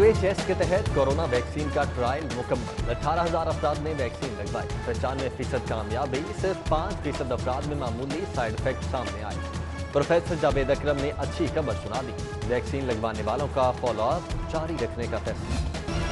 UHS के तहत corona vaccine का ट्रायल मुकम्मल। अठारह हज़ार अफराद ने वैक्सीन लगवाई। पचानवे फ़ीसद कामयाबी, सिर्फ़ पाँच फ़ीसद अफराद में मामूली साइड इफ़ेक्ट सामने आए। प्रोफेसर जावेद अक्रम ने अच्छी खबर सुना दी। वैक्सीन लगवाने वालों का फॉलोअप जारी रखने का फैसला।